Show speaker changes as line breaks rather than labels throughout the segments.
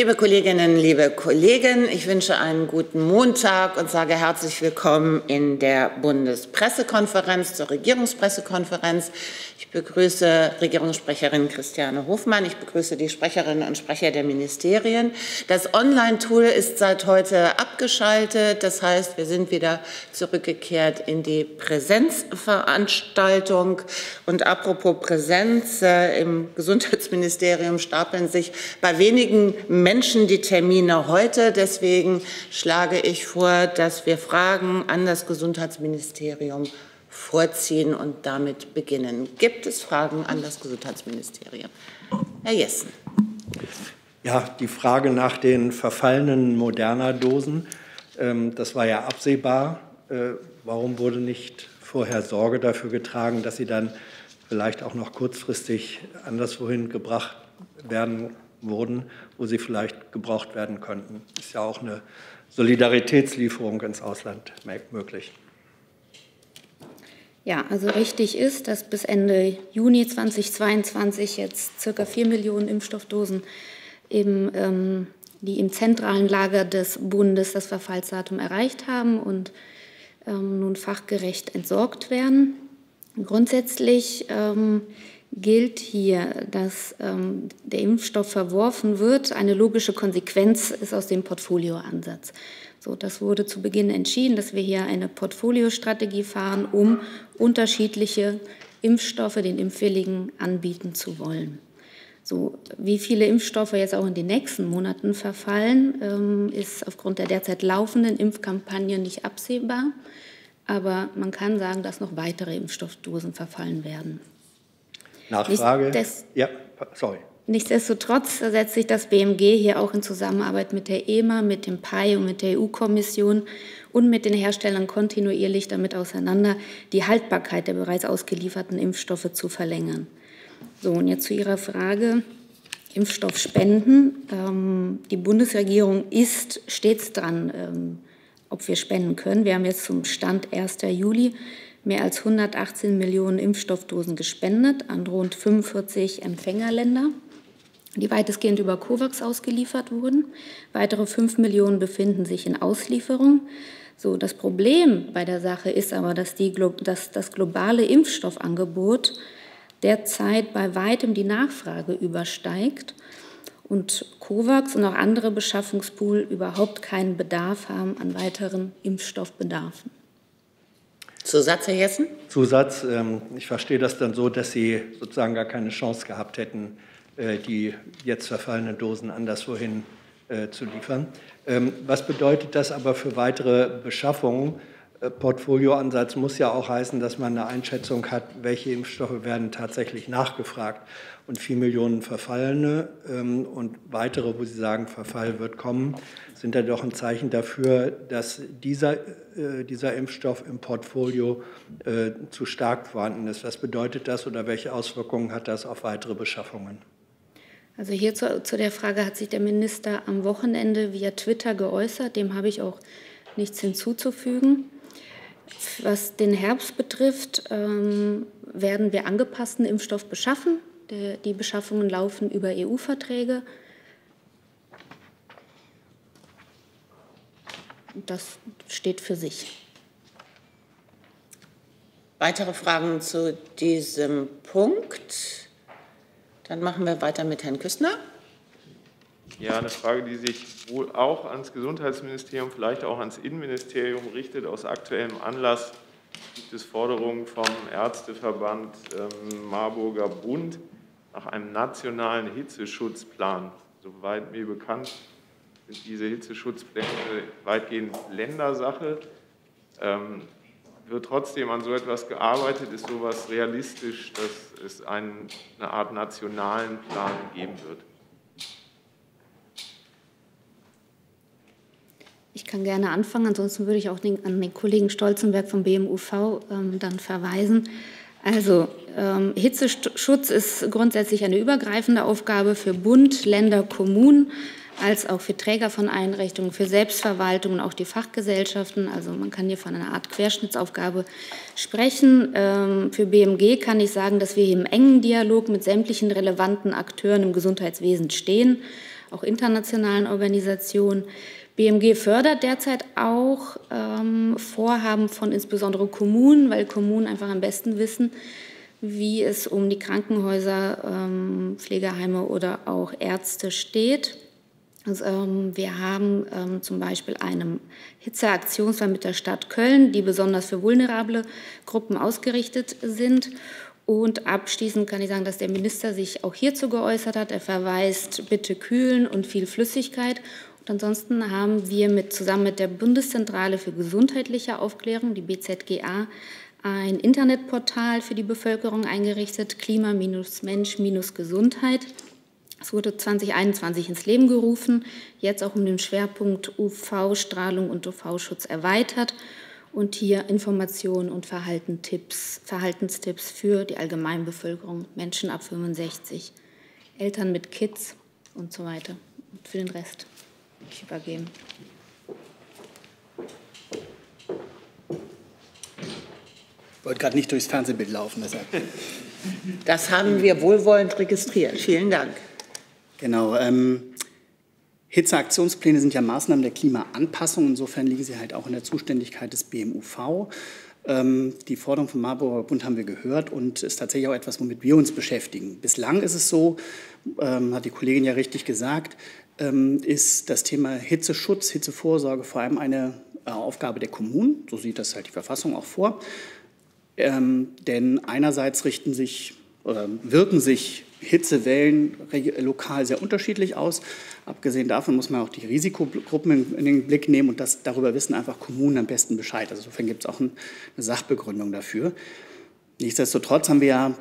Liebe Kolleginnen, liebe Kollegen, ich wünsche einen guten Montag und sage herzlich willkommen in der Bundespressekonferenz zur Regierungspressekonferenz. Ich begrüße Regierungssprecherin Christiane Hofmann. Ich begrüße die Sprecherinnen und Sprecher der Ministerien. Das Online-Tool ist seit heute abgeschaltet. Das heißt, wir sind wieder zurückgekehrt in die Präsenzveranstaltung. Und apropos Präsenz, äh, im Gesundheitsministerium stapeln sich bei wenigen Menschen die Termine heute. Deswegen schlage ich vor, dass wir Fragen an das Gesundheitsministerium vorziehen und damit beginnen. Gibt es Fragen an das Gesundheitsministerium? Herr Jessen.
Ja, die Frage nach den verfallenen Moderna-Dosen, ähm, das war ja absehbar. Äh, warum wurde nicht vorher Sorge dafür getragen, dass sie dann vielleicht auch noch kurzfristig anderswohin gebracht werden wurden, wo sie vielleicht gebraucht werden könnten. Ist ja auch eine Solidaritätslieferung ins Ausland möglich.
Ja, also richtig ist, dass bis Ende Juni 2022 jetzt circa 4 Millionen Impfstoffdosen eben, ähm, die im zentralen Lager des Bundes das Verfallsdatum erreicht haben und ähm, nun fachgerecht entsorgt werden. Grundsätzlich ähm, gilt hier, dass ähm, der Impfstoff verworfen wird. Eine logische Konsequenz ist aus dem Portfolioansatz. So, das wurde zu Beginn entschieden, dass wir hier eine Portfoliostrategie fahren, um unterschiedliche Impfstoffe den Impfwilligen anbieten zu wollen. So, wie viele Impfstoffe jetzt auch in den nächsten Monaten verfallen, ähm, ist aufgrund der derzeit laufenden Impfkampagne nicht absehbar. Aber man kann sagen, dass noch weitere Impfstoffdosen verfallen werden.
Nachfrage? Nichtsdest ja, sorry.
Nichtsdestotrotz setzt sich das BMG hier auch in Zusammenarbeit mit der EMA, mit dem PAI und mit der EU-Kommission und mit den Herstellern kontinuierlich damit auseinander, die Haltbarkeit der bereits ausgelieferten Impfstoffe zu verlängern. So, und jetzt zu Ihrer Frage. Impfstoffspenden. Ähm, die Bundesregierung ist stets dran, ähm, ob wir spenden können. Wir haben jetzt zum Stand 1. Juli mehr als 118 Millionen Impfstoffdosen gespendet an rund 45 Empfängerländer, die weitestgehend über COVAX ausgeliefert wurden. Weitere 5 Millionen befinden sich in Auslieferung. So, das Problem bei der Sache ist aber, dass, die, dass das globale Impfstoffangebot derzeit bei weitem die Nachfrage übersteigt und COVAX und auch andere Beschaffungspool überhaupt keinen Bedarf haben an weiteren Impfstoffbedarfen.
Zusatz, Herr Jessen?
Zusatz. Ähm, ich verstehe das dann so, dass Sie sozusagen gar keine Chance gehabt hätten, äh, die jetzt verfallenen Dosen anderswohin äh, zu liefern. Ähm, was bedeutet das aber für weitere Beschaffungen? Äh, Portfolioansatz muss ja auch heißen, dass man eine Einschätzung hat, welche Impfstoffe werden tatsächlich nachgefragt. Und 4 Millionen Verfallene ähm, und weitere, wo Sie sagen, Verfall wird kommen, sind ja doch ein Zeichen dafür, dass dieser, äh, dieser Impfstoff im Portfolio äh, zu stark vorhanden ist. Was bedeutet das oder welche Auswirkungen hat das auf weitere Beschaffungen?
Also hier zu, zu der Frage hat sich der Minister am Wochenende via Twitter geäußert. Dem habe ich auch nichts hinzuzufügen. Was den Herbst betrifft, ähm, werden wir angepassten Impfstoff beschaffen. Der, die Beschaffungen laufen über EU-Verträge. Das steht für sich.
Weitere Fragen zu diesem Punkt? Dann machen wir weiter mit Herrn Küstner.
Ja, eine Frage, die sich wohl auch ans Gesundheitsministerium, vielleicht auch ans Innenministerium richtet. Aus aktuellem Anlass gibt es Forderungen vom Ärzteverband ähm, Marburger Bund nach einem nationalen Hitzeschutzplan. Soweit mir bekannt sind diese Hitzeschutzpläne weitgehend Ländersache. Ähm, wird trotzdem an so etwas gearbeitet? Ist sowas realistisch, dass es einen, eine Art nationalen Plan geben wird?
Ich kann gerne anfangen, ansonsten würde ich auch den, an den Kollegen Stolzenberg vom BMUV ähm, dann verweisen. Also ähm, Hitzeschutz ist grundsätzlich eine übergreifende Aufgabe für Bund, Länder, Kommunen als auch für Träger von Einrichtungen, für Selbstverwaltung und auch die Fachgesellschaften. Also man kann hier von einer Art Querschnittsaufgabe sprechen. Ähm, für BMG kann ich sagen, dass wir im engen Dialog mit sämtlichen relevanten Akteuren im Gesundheitswesen stehen auch internationalen Organisationen. BMG fördert derzeit auch ähm, Vorhaben von insbesondere Kommunen, weil Kommunen einfach am besten wissen, wie es um die Krankenhäuser, ähm, Pflegeheime oder auch Ärzte steht. Also, ähm, wir haben ähm, zum Beispiel einen Hitzeaktionsplan mit der Stadt Köln, die besonders für vulnerable Gruppen ausgerichtet sind. Und abschließend kann ich sagen, dass der Minister sich auch hierzu geäußert hat. Er verweist bitte kühlen und viel Flüssigkeit. Ansonsten haben wir mit, zusammen mit der Bundeszentrale für gesundheitliche Aufklärung, die BZGA, ein Internetportal für die Bevölkerung eingerichtet, Klima-Mensch-Gesundheit. Es wurde 2021 ins Leben gerufen, jetzt auch um den Schwerpunkt UV-Strahlung und UV-Schutz erweitert und hier Informationen und Verhaltenstipps, Verhaltenstipps für die Allgemeinbevölkerung, Menschen ab 65, Eltern mit Kids und so weiter. Und für den Rest ich übergeben.
Ich wollte gerade nicht durchs Fernsehbild laufen,
deshalb. Das haben wir wohlwollend registriert. Vielen Dank.
Genau. Ähm, Hitzeaktionspläne sind ja Maßnahmen der Klimaanpassung. Insofern liegen sie halt auch in der Zuständigkeit des BMUV. Ähm, die Forderung vom Marburger Bund haben wir gehört und ist tatsächlich auch etwas, womit wir uns beschäftigen. Bislang ist es so, ähm, hat die Kollegin ja richtig gesagt, ähm, ist das Thema Hitzeschutz, Hitzevorsorge vor allem eine äh, Aufgabe der Kommunen. So sieht das halt die Verfassung auch vor. Denn einerseits richten sich oder wirken sich Hitzewellen lokal sehr unterschiedlich aus. Abgesehen davon muss man auch die Risikogruppen in, den Blick nehmen und das, darüber wissen einfach Kommunen am besten Bescheid. Also insofern gibt es auch ein, eine Sachbegründung dafür. Nichtsdestotrotz haben wir ja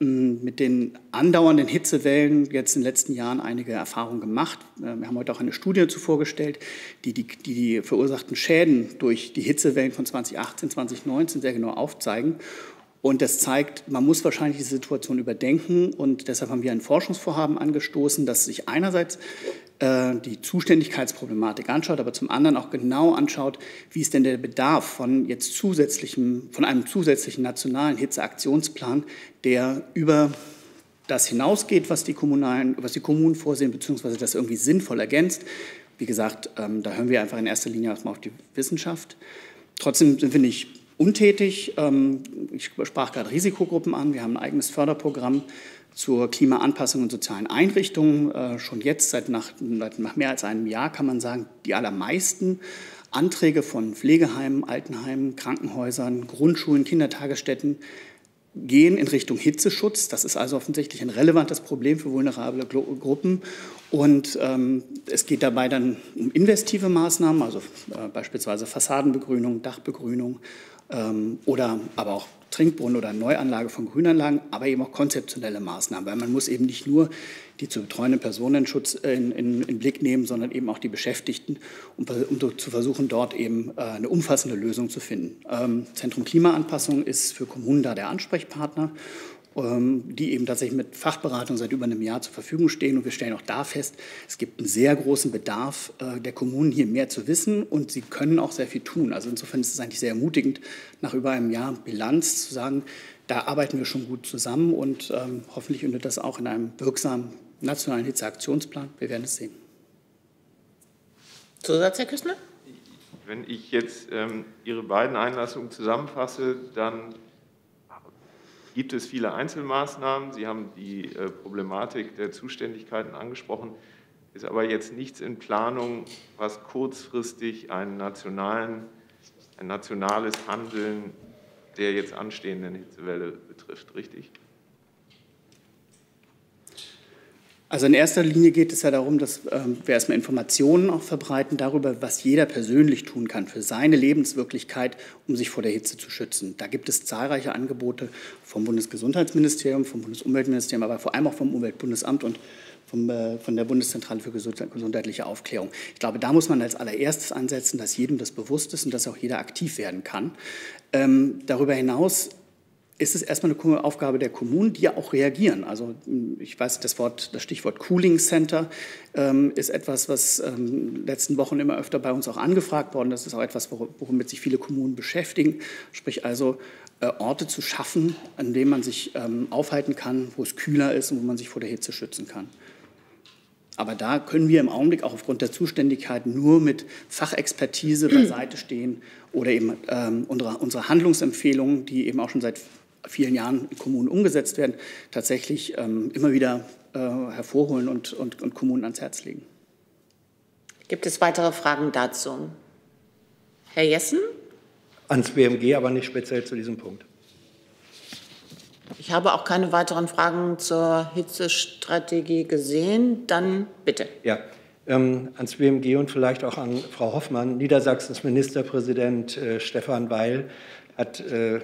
mit den andauernden Hitzewellen jetzt in den letzten Jahren einige Erfahrungen gemacht. Äh, wir haben heute auch eine Studie dazu vorgestellt, die die, die, die verursachten Schäden durch die Hitzewellen von 2018, 2019 sehr genau aufzeigen. Und das zeigt, man muss wahrscheinlich die Situation überdenken. Und deshalb haben wir ein Forschungsvorhaben angestoßen, das sich einerseits äh, die Zuständigkeitsproblematik anschaut, aber zum anderen auch genau anschaut, wie ist denn der Bedarf von jetzt zusätzlichem, von einem zusätzlichen nationalen Hitzeaktionsplan, der über das hinausgeht, was die, kommunalen, was die Kommunen vorsehen, beziehungsweise das irgendwie sinnvoll ergänzt. Wie gesagt, ähm, da hören wir einfach in erster Linie erstmal auf die Wissenschaft. Trotzdem sind wir nicht untätig. Ähm, ich sprach gerade Risikogruppen an. Wir haben ein eigenes Förderprogramm zur Klimaanpassung und sozialen Einrichtungen. Äh, schon jetzt, seit nach, nach mehr als einem Jahr, kann man sagen, die allermeisten Anträge von Pflegeheimen, Altenheimen, Krankenhäusern, Grundschulen, Kindertagesstätten gehen in Richtung Hitzeschutz. Das ist also offensichtlich ein relevantes Problem für vulnerable Gruppen. Und ähm, es geht dabei dann um investive Maßnahmen, also äh, beispielsweise Fassadenbegrünung, Dachbegrünung ähm, oder aber auch Trinkbrunnen oder Neuanlage von Grünanlagen, aber eben auch konzeptionelle Maßnahmen, weil man muss eben nicht nur die zu betreuenden Personenschutz in, in, in Blick nehmen, sondern eben auch die Beschäftigten, um, um zu versuchen, dort eben äh, eine umfassende Lösung zu finden. Ähm, Zentrum Klimaanpassung ist für Kommunen da der Ansprechpartner die eben tatsächlich mit Fachberatung seit über einem Jahr zur Verfügung stehen. Und wir stellen auch da fest, es gibt einen sehr großen Bedarf äh, der Kommunen, hier mehr zu wissen und sie können auch sehr viel tun. Also insofern ist es eigentlich sehr ermutigend, nach über einem Jahr Bilanz zu sagen, da arbeiten wir schon gut zusammen und ähm, hoffentlich endet das auch in einem wirksamen nationalen Hitzeaktionsplan. Wir werden es sehen.
Zusatz, Herr Küssner?
Wenn ich jetzt ähm, Ihre beiden Einlassungen zusammenfasse, dann gibt es viele Einzelmaßnahmen. Sie haben die äh, Problematik der Zuständigkeiten angesprochen. Ist aber jetzt nichts in Planung, was kurzfristig einen nationalen, ein nationales Handeln der jetzt anstehenden Hitzewelle betrifft, richtig?
Also in erster Linie geht es ja darum, dass ähm, wir erstmal Informationen auch verbreiten darüber, was jeder persönlich tun kann für seine Lebenswirklichkeit, um sich vor der Hitze zu schützen. Da gibt es zahlreiche Angebote vom Bundesgesundheitsministerium, vom Bundesumweltministerium, aber vor allem auch vom Umweltbundesamt und vom, äh, von der Bundeszentrale für gesundheitliche Aufklärung. Ich glaube, da muss man als allererstes ansetzen, dass jedem das bewusst ist und dass auch jeder aktiv werden kann. Ähm, darüber hinaus ist es erstmal eine Aufgabe der Kommunen, die ja auch reagieren. Also ich weiß, das, Wort, das Stichwort Cooling Center ähm, ist etwas, was ähm, letzten Wochen immer öfter bei uns auch angefragt worden ist. Das ist auch etwas, womit sich viele Kommunen beschäftigen. Sprich also äh, Orte zu schaffen, an denen man sich ähm, aufhalten kann, wo es kühler ist und wo man sich vor der Hitze schützen kann. Aber da können wir im Augenblick auch aufgrund der Zuständigkeit nur mit Fachexpertise beiseite stehen oder eben ähm, unsere, unsere Handlungsempfehlungen, die eben auch schon seit vielen Jahren in Kommunen umgesetzt werden, tatsächlich ähm, immer wieder äh, hervorholen und, und, und Kommunen ans Herz legen.
Gibt es weitere Fragen dazu? Herr Jessen?
Ans BMG, aber nicht speziell zu diesem Punkt.
Ich habe auch keine weiteren Fragen zur Hitzestrategie gesehen. Dann bitte.
Ja, ähm, ans BMG und vielleicht auch an Frau Hoffmann. Niedersachsens Ministerpräsident äh, Stefan Weil hat äh,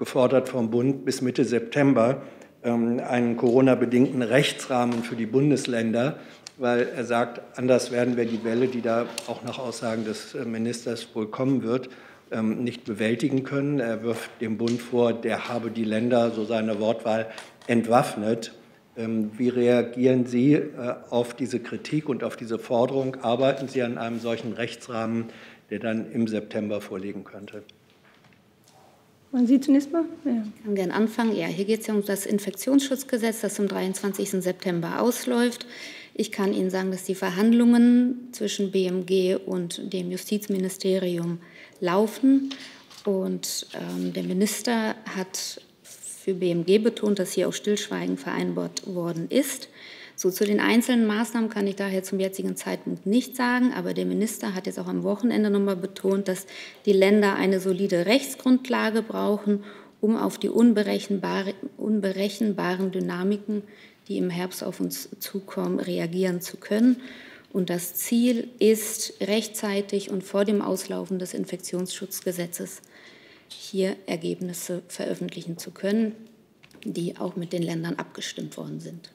gefordert vom Bund bis Mitte September ähm, einen Corona-bedingten Rechtsrahmen für die Bundesländer, weil er sagt, anders werden wir die Welle, die da auch nach Aussagen des äh, Ministers wohl kommen wird, ähm, nicht bewältigen können. Er wirft dem Bund vor, der habe die Länder, so seine Wortwahl, entwaffnet. Ähm, wie reagieren Sie äh, auf diese Kritik und auf diese Forderung? Arbeiten Sie an einem solchen Rechtsrahmen, der dann im September vorliegen könnte?
Wollen Sie zunächst mal? Ja. Ich kann gerne anfangen. Ja, hier geht es ja um das Infektionsschutzgesetz, das zum 23. September ausläuft. Ich kann Ihnen sagen, dass die Verhandlungen zwischen BMG und dem Justizministerium laufen. Und ähm, der Minister hat für BMG betont, dass hier auch Stillschweigen vereinbart worden ist. So zu den einzelnen Maßnahmen kann ich daher zum jetzigen Zeitpunkt nicht sagen, aber der Minister hat jetzt auch am Wochenende nochmal betont, dass die Länder eine solide Rechtsgrundlage brauchen, um auf die unberechenbare, unberechenbaren Dynamiken, die im Herbst auf uns zukommen, reagieren zu können. Und das Ziel ist, rechtzeitig und vor dem Auslaufen des Infektionsschutzgesetzes hier Ergebnisse veröffentlichen zu können, die auch mit den Ländern abgestimmt worden sind.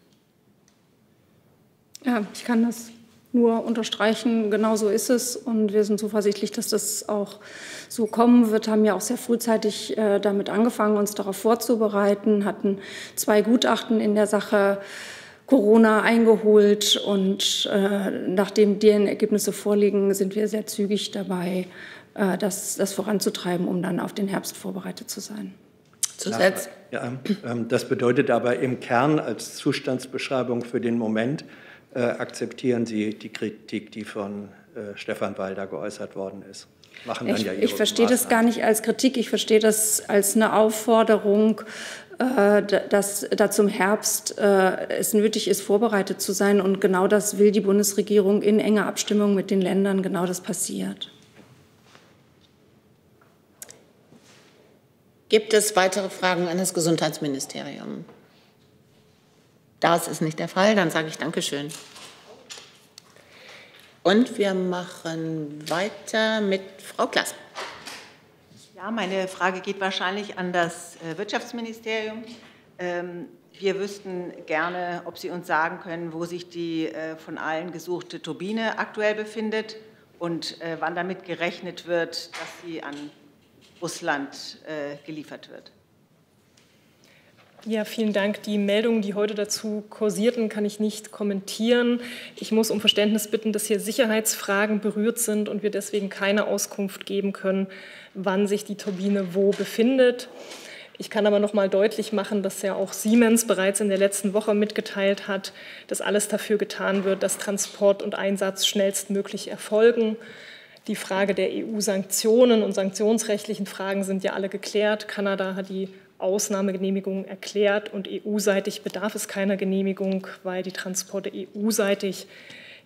Ja, ich kann das nur unterstreichen. Genau so ist es. Und wir sind zuversichtlich, dass das auch so kommen wird. Haben ja auch sehr frühzeitig äh, damit angefangen, uns darauf vorzubereiten, hatten zwei Gutachten in der Sache Corona eingeholt und äh, nachdem deren Ergebnisse vorliegen, sind wir sehr zügig dabei, äh, das, das voranzutreiben, um dann auf den Herbst vorbereitet zu sein.
Zusatz? Ja, ähm, das bedeutet aber im Kern als Zustandsbeschreibung für den Moment äh, akzeptieren Sie die Kritik, die von äh, Stefan Walder geäußert worden ist.
Machen dann ich, ja Ihre ich verstehe das gar nicht als Kritik, ich verstehe das als eine Aufforderung, äh, dass da zum Herbst äh, es nötig ist, vorbereitet zu sein. Und genau das will die Bundesregierung in enger Abstimmung mit den Ländern. Genau das passiert.
Gibt es weitere Fragen an das Gesundheitsministerium? Das ist nicht der Fall. Dann sage ich Dankeschön. Und wir machen weiter mit Frau Klaas.
Ja, meine Frage geht wahrscheinlich an das äh, Wirtschaftsministerium. Ähm, wir wüssten gerne, ob Sie uns sagen können, wo sich die äh, von allen gesuchte Turbine aktuell befindet und äh, wann damit gerechnet wird, dass sie an Russland geliefert wird.
Ja, vielen Dank. Die Meldungen, die heute dazu kursierten, kann ich nicht kommentieren. Ich muss um Verständnis bitten, dass hier Sicherheitsfragen berührt sind und wir deswegen keine Auskunft geben können, wann sich die Turbine wo befindet. Ich kann aber noch mal deutlich machen, dass ja auch Siemens bereits in der letzten Woche mitgeteilt hat, dass alles dafür getan wird, dass Transport und Einsatz schnellstmöglich erfolgen. Die Frage der EU-Sanktionen und sanktionsrechtlichen Fragen sind ja alle geklärt. Kanada hat die Ausnahmegenehmigung erklärt und EU-seitig bedarf es keiner Genehmigung, weil die Transporte EU-seitig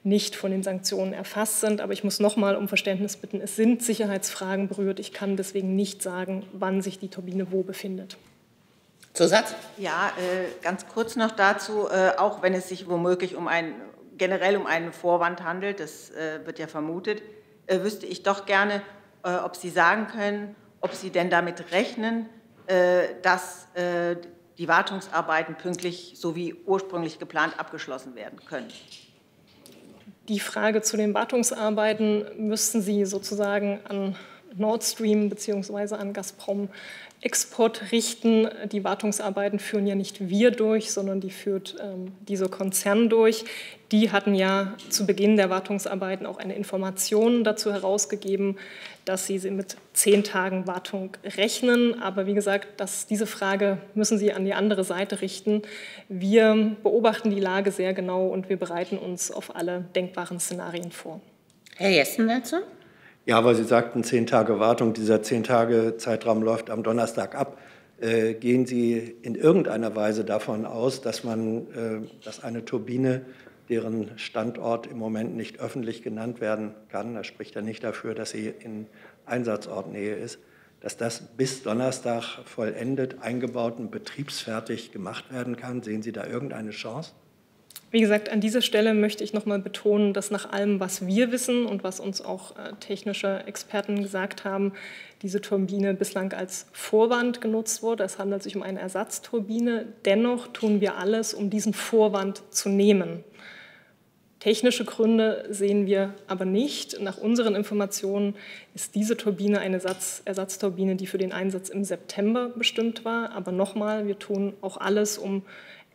nicht von den Sanktionen erfasst sind. Aber ich muss noch mal um Verständnis bitten, es sind Sicherheitsfragen berührt. Ich kann deswegen nicht sagen, wann sich die Turbine wo befindet.
Zusatz?
Ja, äh, ganz kurz noch dazu, äh, auch wenn es sich womöglich um ein, generell um einen Vorwand handelt, das äh, wird ja vermutet, wüsste ich doch gerne, ob Sie sagen können, ob Sie denn damit rechnen, dass die Wartungsarbeiten pünktlich so wie ursprünglich geplant abgeschlossen werden können.
Die Frage zu den Wartungsarbeiten müssten Sie sozusagen an Nord Stream bzw. an Gazprom Export richten. Die Wartungsarbeiten führen ja nicht wir durch, sondern die führt ähm, dieser Konzern durch. Die hatten ja zu Beginn der Wartungsarbeiten auch eine Information dazu herausgegeben, dass sie mit zehn Tagen Wartung rechnen. Aber wie gesagt, das, diese Frage müssen Sie an die andere Seite richten. Wir beobachten die Lage sehr genau und wir bereiten uns auf alle denkbaren Szenarien vor.
Herr Jessen dazu?
Ja, weil Sie sagten, zehn Tage Wartung. Dieser zehn Tage Zeitraum läuft am Donnerstag ab. Äh, gehen Sie in irgendeiner Weise davon aus, dass man, äh, dass eine Turbine, deren Standort im Moment nicht öffentlich genannt werden kann, das spricht ja nicht dafür, dass sie in Einsatzortnähe ist, dass das bis Donnerstag vollendet, eingebaut und betriebsfertig gemacht werden kann? Sehen Sie da irgendeine Chance?
Wie gesagt, an dieser Stelle möchte ich noch mal betonen, dass nach allem, was wir wissen und was uns auch äh, technische Experten gesagt haben, diese Turbine bislang als Vorwand genutzt wurde. Es handelt sich um eine Ersatzturbine. Dennoch tun wir alles, um diesen Vorwand zu nehmen. Technische Gründe sehen wir aber nicht. Nach unseren Informationen ist diese Turbine eine Ersatz, Ersatzturbine, die für den Einsatz im September bestimmt war. Aber nochmal, wir tun auch alles, um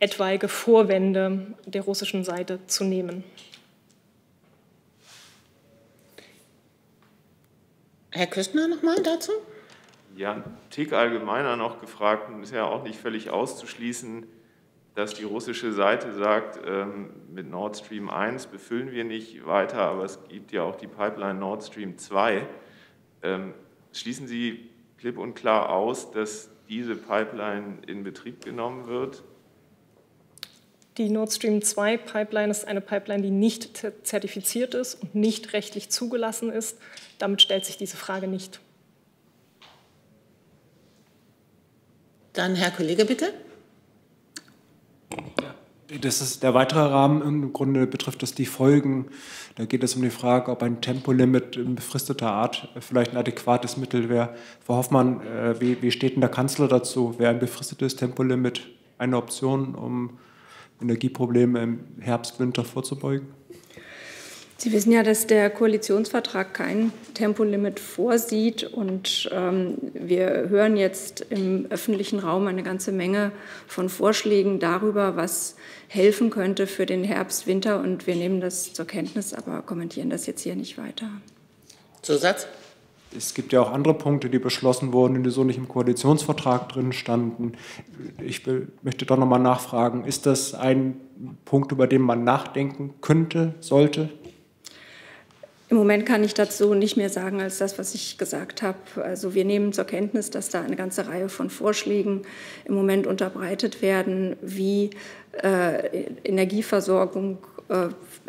etwaige Vorwände der russischen Seite zu nehmen.
Herr Küstner nochmal dazu?
Ja, ein Tick allgemeiner noch gefragt und ist ja auch nicht völlig auszuschließen, dass die russische Seite sagt, ähm, mit Nord Stream 1 befüllen wir nicht weiter, aber es gibt ja auch die Pipeline Nord Stream 2. Ähm, schließen Sie klipp und klar aus, dass diese Pipeline in Betrieb genommen wird?
Die Nord Stream 2 Pipeline ist eine Pipeline, die nicht zertifiziert ist und nicht rechtlich zugelassen ist. Damit stellt sich diese Frage nicht.
Dann Herr Kollege, bitte.
Das ist der weitere Rahmen. Im Grunde betrifft das die Folgen. Da geht es um die Frage, ob ein Tempolimit in befristeter Art vielleicht ein adäquates Mittel wäre. Frau Hoffmann, äh, wie, wie steht denn der Kanzler dazu? Wäre ein befristetes Tempolimit eine Option, um Energieprobleme im Herbst, Winter vorzubeugen?
Sie wissen ja, dass der Koalitionsvertrag kein Tempolimit vorsieht. Und ähm, wir hören jetzt im öffentlichen Raum eine ganze Menge von Vorschlägen darüber, was helfen könnte für den Herbst, Winter. Und wir nehmen das zur Kenntnis, aber kommentieren das jetzt hier nicht weiter.
Zusatz?
Es gibt ja auch andere Punkte, die beschlossen wurden, die so nicht im Koalitionsvertrag drin standen. Ich möchte doch noch mal nachfragen, ist das ein Punkt, über den man nachdenken könnte, sollte?
Im Moment kann ich dazu nicht mehr sagen als das, was ich gesagt habe. Also wir nehmen zur Kenntnis, dass da eine ganze Reihe von Vorschlägen im Moment unterbreitet werden, wie äh, Energieversorgung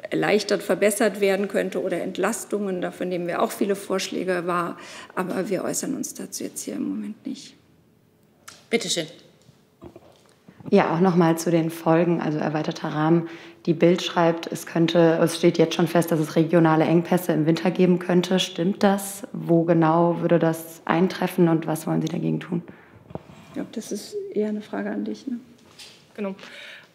erleichtert, verbessert werden könnte oder Entlastungen. Dafür nehmen wir auch viele Vorschläge wahr, aber wir äußern uns dazu jetzt hier im Moment nicht.
Bitte schön.
Ja, auch noch mal zu den Folgen, also erweiterter Rahmen. Die Bild schreibt, es könnte, es steht jetzt schon fest, dass es regionale Engpässe im Winter geben könnte. Stimmt das? Wo genau würde das eintreffen und was wollen Sie dagegen tun?
Ich glaube, das ist eher eine Frage an dich. Ne?
Genau.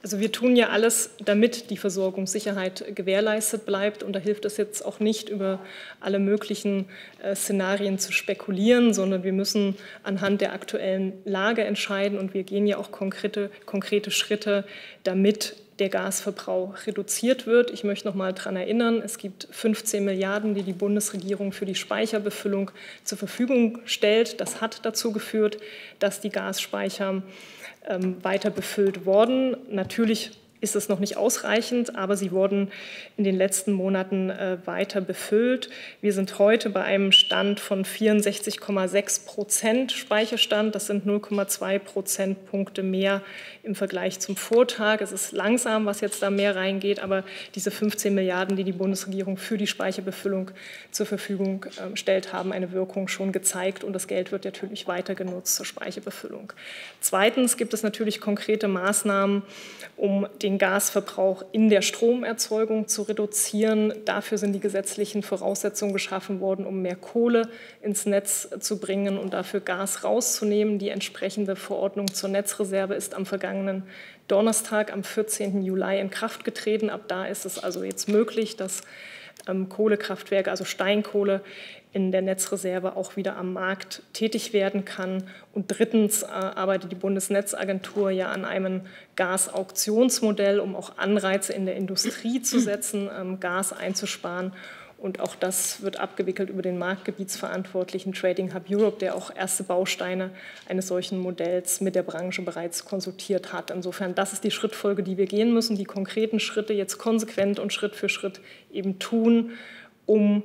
Also wir tun ja alles, damit die Versorgungssicherheit gewährleistet bleibt. Und da hilft es jetzt auch nicht, über alle möglichen äh, Szenarien zu spekulieren, sondern wir müssen anhand der aktuellen Lage entscheiden. Und wir gehen ja auch konkrete, konkrete Schritte, damit der Gasverbrauch reduziert wird. Ich möchte noch mal daran erinnern, es gibt 15 Milliarden, die die Bundesregierung für die Speicherbefüllung zur Verfügung stellt. Das hat dazu geführt, dass die Gasspeicher ähm, weiter befüllt worden. Natürlich ist es noch nicht ausreichend, aber sie wurden in den letzten Monaten äh, weiter befüllt. Wir sind heute bei einem Stand von 64,6 Prozent Speicherstand. Das sind 0,2 Prozentpunkte mehr im Vergleich zum Vortag. Es ist langsam, was jetzt da mehr reingeht, aber diese 15 Milliarden, die die Bundesregierung für die Speicherbefüllung zur Verfügung äh, stellt, haben eine Wirkung schon gezeigt und das Geld wird natürlich weiter genutzt zur Speicherbefüllung. Zweitens gibt es natürlich konkrete Maßnahmen, um den Gasverbrauch in der Stromerzeugung zu reduzieren. Dafür sind die gesetzlichen Voraussetzungen geschaffen worden, um mehr Kohle ins Netz zu bringen und dafür Gas rauszunehmen. Die entsprechende Verordnung zur Netzreserve ist am vergangenen Donnerstag, am 14. Juli in Kraft getreten. Ab da ist es also jetzt möglich, dass Kohlekraftwerke, also Steinkohle, in der Netzreserve auch wieder am Markt tätig werden kann. Und drittens äh, arbeitet die Bundesnetzagentur ja an einem Gasauktionsmodell, um auch Anreize in der Industrie zu setzen, ähm, Gas einzusparen. Und auch das wird abgewickelt über den Marktgebietsverantwortlichen Trading Hub Europe, der auch erste Bausteine eines solchen Modells mit der Branche bereits konsultiert hat. Insofern, das ist die Schrittfolge, die wir gehen müssen, die konkreten Schritte jetzt konsequent und Schritt für Schritt eben tun, um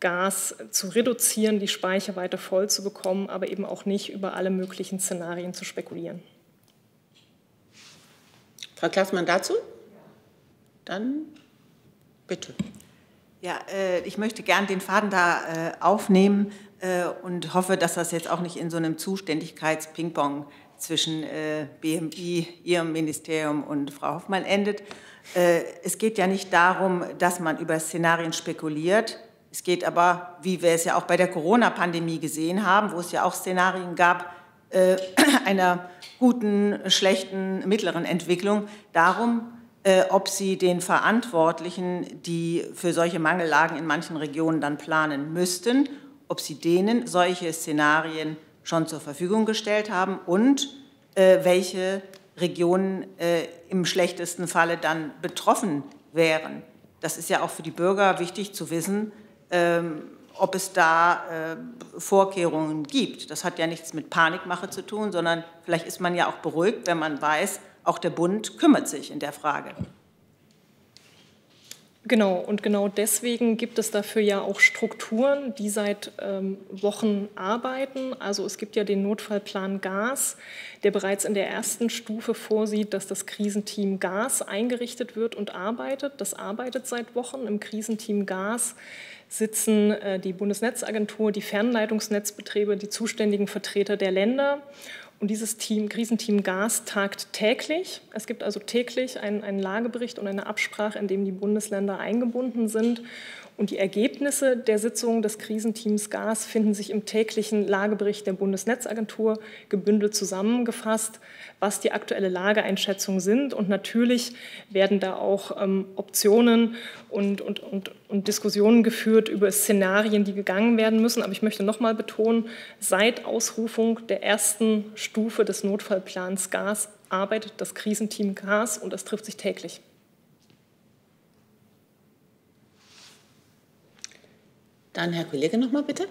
Gas zu reduzieren, die Speicher weiter voll zu bekommen, aber eben auch nicht über alle möglichen Szenarien zu spekulieren.
Frau Klaßmann dazu? Dann bitte.
Ja, äh, ich möchte gern den Faden da äh, aufnehmen äh, und hoffe, dass das jetzt auch nicht in so einem Zuständigkeits-Ping-Pong zwischen BMI, Ihrem Ministerium und Frau Hoffmann endet. Es geht ja nicht darum, dass man über Szenarien spekuliert, es geht aber, wie wir es ja auch bei der Corona-Pandemie gesehen haben, wo es ja auch Szenarien gab, einer guten, schlechten, mittleren Entwicklung, darum, ob sie den Verantwortlichen, die für solche Mangellagen in manchen Regionen dann planen müssten, ob sie denen solche Szenarien schon zur Verfügung gestellt haben und äh, welche Regionen äh, im schlechtesten Falle dann betroffen wären. Das ist ja auch für die Bürger wichtig zu wissen, ähm, ob es da äh, Vorkehrungen gibt. Das hat ja nichts mit Panikmache zu tun, sondern vielleicht ist man ja auch beruhigt, wenn man weiß, auch der Bund kümmert sich in der Frage.
Genau, und genau deswegen gibt es dafür ja auch Strukturen, die seit ähm, Wochen arbeiten. Also es gibt ja den Notfallplan Gas, der bereits in der ersten Stufe vorsieht, dass das Krisenteam Gas eingerichtet wird und arbeitet. Das arbeitet seit Wochen im Krisenteam Gas sitzen äh, die Bundesnetzagentur, die Fernleitungsnetzbetriebe, die zuständigen Vertreter der Länder. Und dieses Team, Krisenteam Gas tagt täglich. Es gibt also täglich einen, einen Lagebericht und eine Absprache, in dem die Bundesländer eingebunden sind. Und die Ergebnisse der Sitzung des Krisenteams Gas finden sich im täglichen Lagebericht der Bundesnetzagentur gebündelt zusammengefasst, was die aktuelle Lageeinschätzungen sind. Und natürlich werden da auch ähm, Optionen und, und, und, und Diskussionen geführt über Szenarien, die gegangen werden müssen. Aber ich möchte noch mal betonen, seit Ausrufung der ersten Stufe des Notfallplans Gas arbeitet das Krisenteam Gas und das trifft sich täglich.
Dann Herr Kollege noch mal bitte.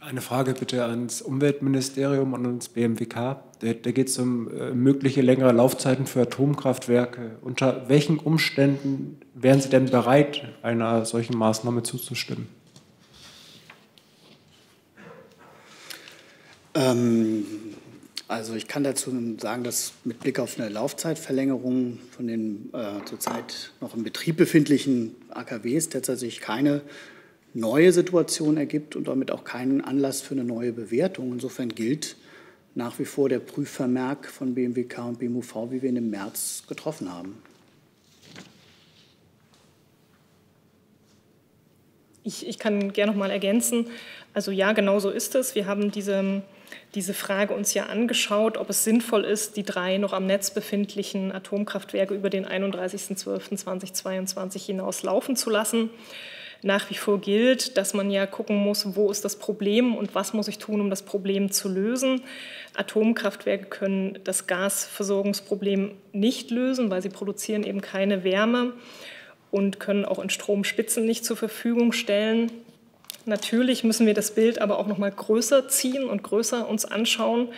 Eine Frage bitte ans Umweltministerium und ans BMWK. Da, da geht es um äh, mögliche längere Laufzeiten für Atomkraftwerke. Unter welchen Umständen wären Sie denn bereit, einer solchen Maßnahme zuzustimmen?
Ähm, also ich kann dazu sagen, dass mit Blick auf eine Laufzeitverlängerung von den äh, zurzeit noch im Betrieb befindlichen AKWs derzeit sich keine neue Situation ergibt und damit auch keinen Anlass für eine neue Bewertung. Insofern gilt nach wie vor der Prüfvermerk von BMWK und BMUV, wie wir ihn im März getroffen haben.
Ich, ich kann gerne noch mal ergänzen. Also ja, genau so ist es. Wir haben diese, diese Frage uns ja angeschaut, ob es sinnvoll ist, die drei noch am Netz befindlichen Atomkraftwerke über den 31.12.2022 hinaus laufen zu lassen nach wie vor gilt, dass man ja gucken muss, wo ist das Problem und was muss ich tun, um das Problem zu lösen. Atomkraftwerke können das Gasversorgungsproblem nicht lösen, weil sie produzieren eben keine Wärme und können auch in Stromspitzen nicht zur Verfügung stellen. Natürlich müssen wir das Bild aber auch noch mal größer ziehen und größer uns anschauen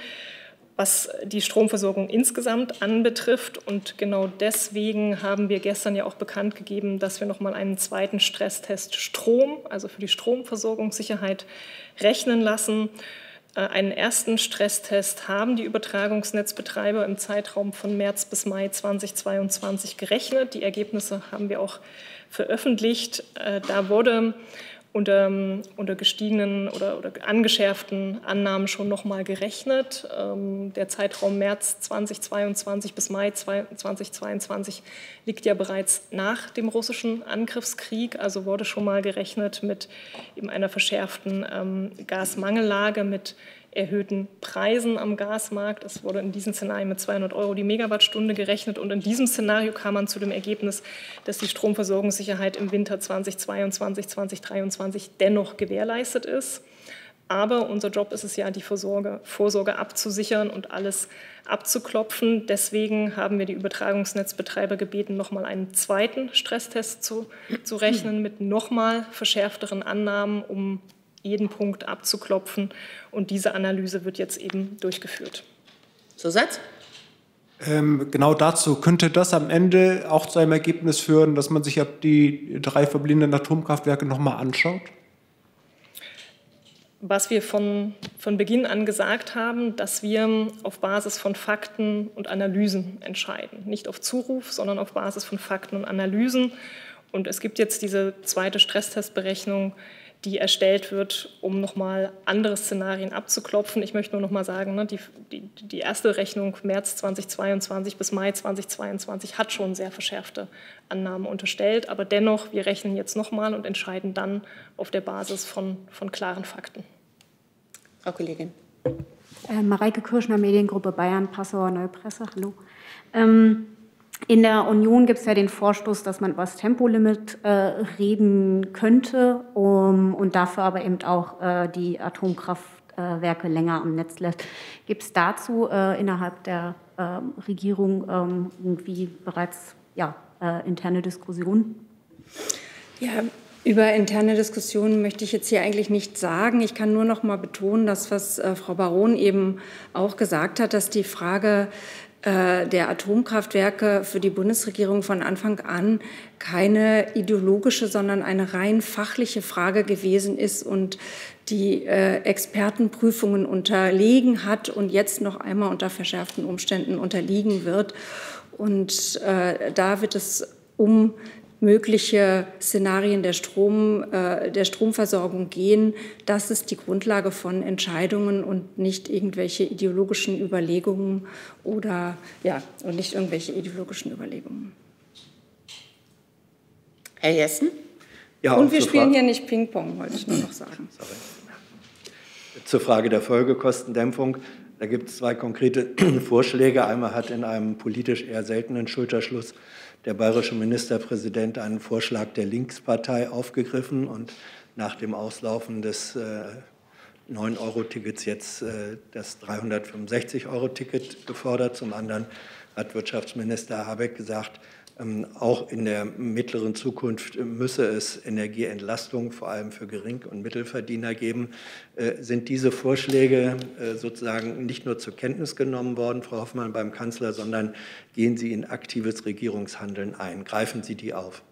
was die Stromversorgung insgesamt anbetrifft. Und genau deswegen haben wir gestern ja auch bekannt gegeben, dass wir nochmal einen zweiten Stresstest Strom, also für die Stromversorgungssicherheit, rechnen lassen. Äh, einen ersten Stresstest haben die Übertragungsnetzbetreiber im Zeitraum von März bis Mai 2022 gerechnet. Die Ergebnisse haben wir auch veröffentlicht. Äh, da wurde unter, unter gestiegenen oder, oder angeschärften Annahmen schon nochmal gerechnet. Ähm, der Zeitraum März 2022 bis Mai 2022 liegt ja bereits nach dem russischen Angriffskrieg, also wurde schon mal gerechnet mit eben einer verschärften ähm, Gasmangellage, mit erhöhten Preisen am Gasmarkt. Es wurde in diesem Szenario mit 200 Euro die Megawattstunde gerechnet und in diesem Szenario kam man zu dem Ergebnis, dass die Stromversorgungssicherheit im Winter 2022, 2023 dennoch gewährleistet ist. Aber unser Job ist es ja, die Vorsorge, Vorsorge abzusichern und alles abzuklopfen. Deswegen haben wir die Übertragungsnetzbetreiber gebeten, nochmal einen zweiten Stresstest zu, zu rechnen mit nochmal verschärfteren Annahmen, um jeden Punkt abzuklopfen. Und diese Analyse wird jetzt eben durchgeführt.
Zusatz?
Ähm, genau dazu. Könnte das am Ende auch zu einem Ergebnis führen, dass man sich die drei verbliebenen Atomkraftwerke nochmal anschaut?
was wir von, von Beginn an gesagt haben, dass wir auf Basis von Fakten und Analysen entscheiden. Nicht auf Zuruf, sondern auf Basis von Fakten und Analysen. Und es gibt jetzt diese zweite Stresstestberechnung, die erstellt wird, um nochmal andere Szenarien abzuklopfen. Ich möchte nur nochmal sagen, ne, die, die, die, erste Rechnung März 2022 bis Mai 2022 hat schon sehr verschärfte Annahmen unterstellt. Aber dennoch, wir rechnen jetzt nochmal und entscheiden dann auf der Basis von, von klaren Fakten.
Frau Kollegin.
Äh, Mareike Kirschner, Mediengruppe Bayern, Passauer Neue Presse. Hallo. Ähm, in der Union gibt es ja den Vorstoß, dass man über das Tempolimit äh, reden könnte um, und dafür aber eben auch äh, die Atomkraftwerke länger am Netz lässt. Gibt es dazu äh, innerhalb der ähm, Regierung ähm, irgendwie bereits ja, äh, interne Diskussionen?
Ja, über interne Diskussionen möchte ich jetzt hier eigentlich nicht sagen. Ich kann nur noch mal betonen, dass was äh, Frau Baron eben auch gesagt hat, dass die Frage der Atomkraftwerke für die Bundesregierung von Anfang an keine ideologische, sondern eine rein fachliche Frage gewesen ist und die äh, Expertenprüfungen unterlegen hat und jetzt noch einmal unter verschärften Umständen unterliegen wird. Und äh, da wird es um mögliche Szenarien der, Strom, äh, der Stromversorgung gehen. Das ist die Grundlage von Entscheidungen und nicht irgendwelche ideologischen Überlegungen oder ja, und nicht irgendwelche ideologischen Überlegungen.
Herr Jessen?
Ja, und wir spielen Frage, hier nicht Ping-Pong, wollte ich nur noch sagen. Sorry.
Zur Frage der Folgekostendämpfung. Da gibt es zwei konkrete Vorschläge. Einmal hat in einem politisch eher seltenen Schulterschluss der bayerische Ministerpräsident einen Vorschlag der Linkspartei aufgegriffen und nach dem Auslaufen des äh, 9-Euro-Tickets jetzt äh, das 365-Euro-Ticket gefordert. Zum anderen hat Wirtschaftsminister Habeck gesagt, auch in der mittleren Zukunft müsse es Energieentlastung vor allem für Gering- und Mittelverdiener geben. Äh, sind diese Vorschläge äh, sozusagen nicht nur zur Kenntnis genommen worden, Frau Hoffmann, beim Kanzler, sondern gehen Sie in aktives Regierungshandeln ein? Greifen Sie die auf?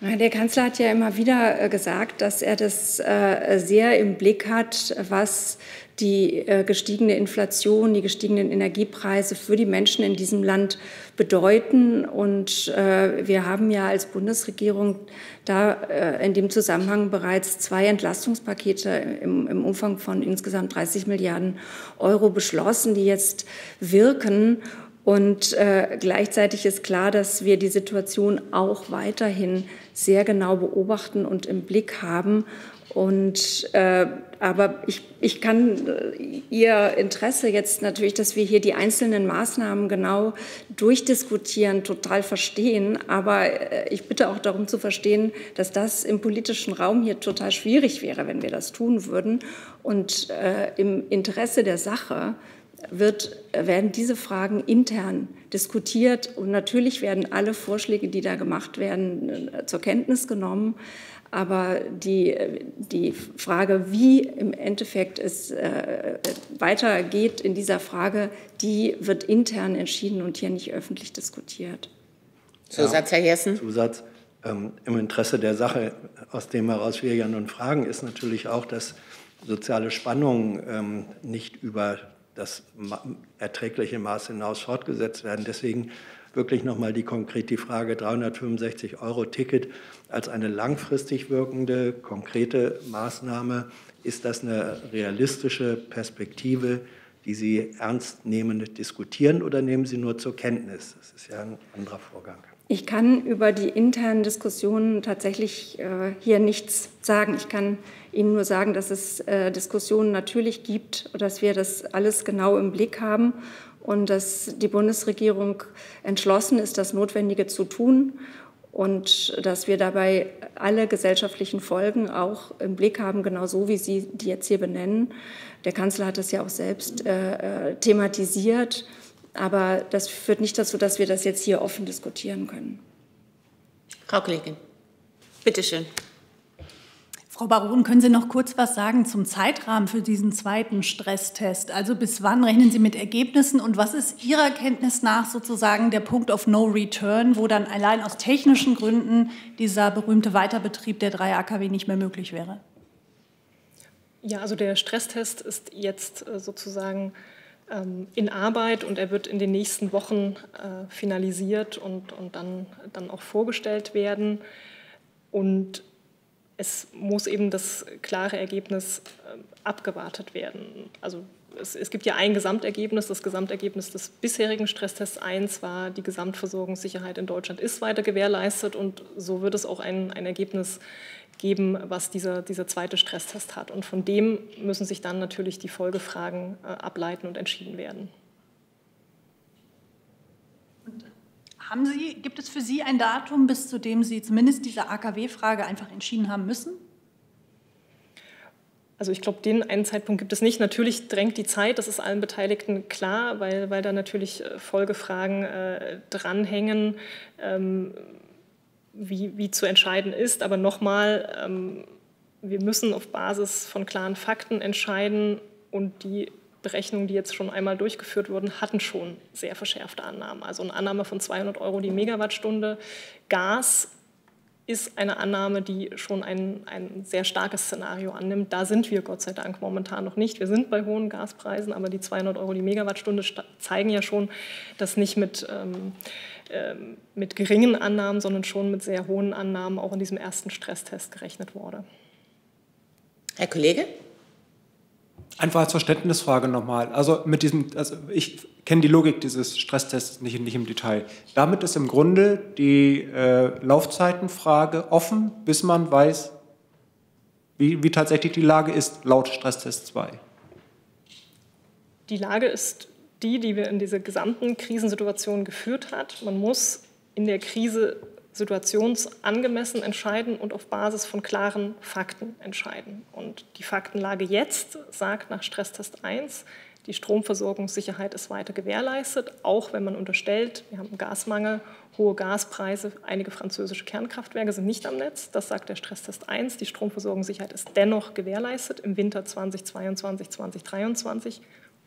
Der Kanzler hat ja immer wieder äh, gesagt, dass er das sehr im Blick hat, was die äh, gestiegene Inflation, die gestiegenen Energiepreise für die Menschen in diesem Land bedeuten. Und äh, wir haben ja als Bundesregierung da äh, in dem Zusammenhang bereits zwei Entlastungspakete im, im Umfang von insgesamt 30 Milliarden Euro beschlossen, die jetzt wirken. Und äh, gleichzeitig ist klar, dass wir die Situation auch weiterhin sehr genau beobachten und im Blick haben und, äh, aber ich, ich kann äh, Ihr Interesse jetzt natürlich, dass wir hier die einzelnen Maßnahmen genau durchdiskutieren, total verstehen. Aber äh, ich bitte auch darum zu verstehen, dass das im politischen Raum hier total schwierig wäre, wenn wir das tun würden. Und äh, im Interesse der Sache wird, werden diese Fragen intern diskutiert. Und natürlich werden alle Vorschläge, die da gemacht werden, äh, zur Kenntnis genommen. Aber die, die Frage, wie im Endeffekt es äh, weitergeht in dieser Frage, die wird intern entschieden und hier nicht öffentlich diskutiert.
Zusatz, Herr Jessen.
Zusatz. Ähm, Im Interesse der Sache, aus dem heraus wir ja nun fragen, ist natürlich auch, dass soziale Spannungen ähm, nicht über das erträgliche Maß hinaus fortgesetzt werden. Deswegen wirklich nochmal die konkret die Frage 365 Euro Ticket als eine langfristig wirkende, konkrete Maßnahme. Ist das eine realistische Perspektive, die Sie ernst nehmend diskutieren oder nehmen Sie nur zur Kenntnis? Das ist ja ein anderer Vorgang.
Ich kann über die internen Diskussionen tatsächlich äh, hier nichts sagen. Ich kann Ihnen nur sagen, dass es äh, Diskussionen natürlich gibt, dass wir das alles genau im Blick haben und dass die Bundesregierung entschlossen ist, das Notwendige zu tun und dass wir dabei alle gesellschaftlichen Folgen auch im Blick haben, genauso wie Sie die jetzt hier benennen. Der Kanzler hat das ja auch selbst äh, äh thematisiert. Aber das führt nicht dazu, dass wir das jetzt hier offen diskutieren können.
Frau Kollegin, bitte schön.
Frau Baron, können Sie noch kurz was sagen zum Zeitrahmen für diesen zweiten Stresstest? Also bis wann rechnen Sie mit Ergebnissen und was ist Ihrer Kenntnis nach sozusagen der Punkt of No Return, wo dann allein aus technischen Gründen dieser berühmte Weiterbetrieb der drei AKW nicht mehr möglich wäre?
Ja, also der Stresstest ist jetzt äh, sozusagen ähm, in Arbeit und er wird in den nächsten Wochen äh, finalisiert und, und dann, dann auch vorgestellt werden. Und es muss eben das klare Ergebnis äh, abgewartet werden. Also es, es, gibt ja ein Gesamtergebnis. Das Gesamtergebnis des bisherigen Stresstests 1 war, die Gesamtversorgungssicherheit in Deutschland ist weiter gewährleistet und so wird es auch ein, ein Ergebnis geben, was dieser, dieser zweite Stresstest hat. Und von dem müssen sich dann natürlich die Folgefragen äh, ableiten und entschieden werden.
Und haben Sie, gibt es für Sie ein Datum, bis zu dem Sie zumindest diese AKW-Frage einfach entschieden haben müssen?
Also ich glaube, den einen Zeitpunkt gibt es nicht. Natürlich drängt die Zeit, das ist allen Beteiligten klar, weil, weil da natürlich äh, Folgefragen äh, dranhängen. Ähm, wie, wie zu entscheiden ist. Aber nochmal, ähm, wir müssen auf Basis von klaren Fakten entscheiden und die Berechnungen, die jetzt schon einmal durchgeführt wurden, hatten schon sehr verschärfte Annahmen. Also eine Annahme von 200 Euro die Megawattstunde Gas ist eine Annahme, die schon ein, ein sehr starkes Szenario annimmt. Da sind wir Gott sei Dank momentan noch nicht. Wir sind bei hohen Gaspreisen, aber die 200 Euro die Megawattstunde zeigen ja schon, dass nicht mit ähm, ähm, mit geringen Annahmen, sondern schon mit sehr hohen Annahmen auch in diesem ersten Stresstest gerechnet wurde.
Herr Kollege?
Einfach als Verständnisfrage nochmal. Also mit diesem, also ich kenne die Logik dieses Stresstests nicht, nicht im Detail. Damit ist im Grunde die äh, Laufzeitenfrage offen, bis man weiß, wie, wie tatsächlich die Lage ist, laut Stresstest 2.
Die Lage ist die, die wir in diese gesamten Krisensituationen geführt hat. Man muss in der Krise situationsangemessen entscheiden und auf Basis von klaren Fakten entscheiden. Und die Faktenlage jetzt sagt nach Stresstest 1, die Stromversorgungssicherheit ist weiter gewährleistet, auch wenn man unterstellt, wir haben Gasmangel, hohe Gaspreise, einige französische Kernkraftwerke sind nicht am Netz. Das sagt der Stresstest 1. Die Stromversorgungssicherheit ist dennoch gewährleistet im Winter 2022, 2023.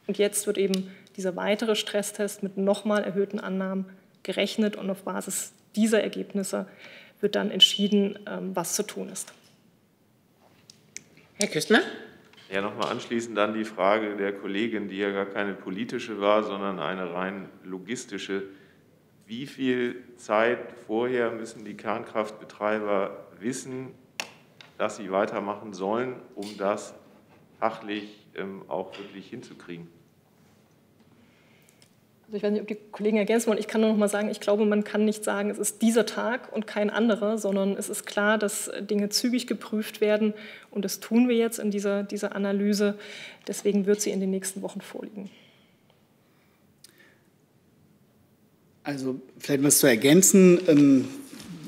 Und jetzt wird eben dieser weitere Stresstest mit nochmal erhöhten Annahmen gerechnet und auf Basis dieser Ergebnisse wird dann entschieden, ähm, was zu tun ist.
Herr Küstner?
Ja, nochmal anschließend dann die Frage der Kollegin, die ja gar keine politische war, sondern eine rein logistische. Wie viel Zeit vorher müssen die Kernkraftbetreiber wissen, dass sie weitermachen sollen, um das fachlich ähm, auch wirklich hinzukriegen?
Also ich weiß nicht, ob die Kollegen ergänzen wollen. Ich kann nur noch mal sagen, ich glaube, man kann nicht sagen, es ist dieser Tag und kein anderer, sondern es ist klar, dass Dinge zügig geprüft werden. Und das tun wir jetzt in dieser, dieser Analyse. Deswegen wird sie in den nächsten Wochen vorliegen.
Also vielleicht was zu ergänzen. Ähm,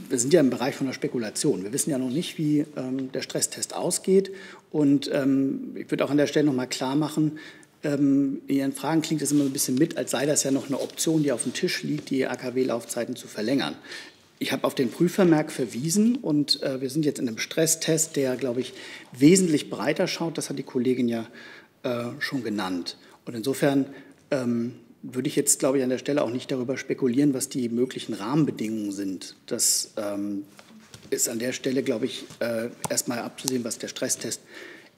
wir sind ja im Bereich von der Spekulation. Wir wissen ja noch nicht, wie ähm, der Stresstest ausgeht. Und ähm, ich würde auch an der Stelle noch mal klar machen, in Ihren Fragen klingt es immer ein bisschen mit, als sei das ja noch eine Option, die auf dem Tisch liegt, die AKW-Laufzeiten zu verlängern. Ich habe auf den Prüfvermerk verwiesen und äh, wir sind jetzt in einem Stresstest, der, glaube ich, wesentlich breiter schaut. Das hat die Kollegin ja äh, schon genannt. Und insofern ähm, würde ich jetzt, glaube ich, an der Stelle auch nicht darüber spekulieren, was die möglichen Rahmenbedingungen sind. Das ähm, ist an der Stelle, glaube ich, äh, erstmal abzusehen, was der Stresstest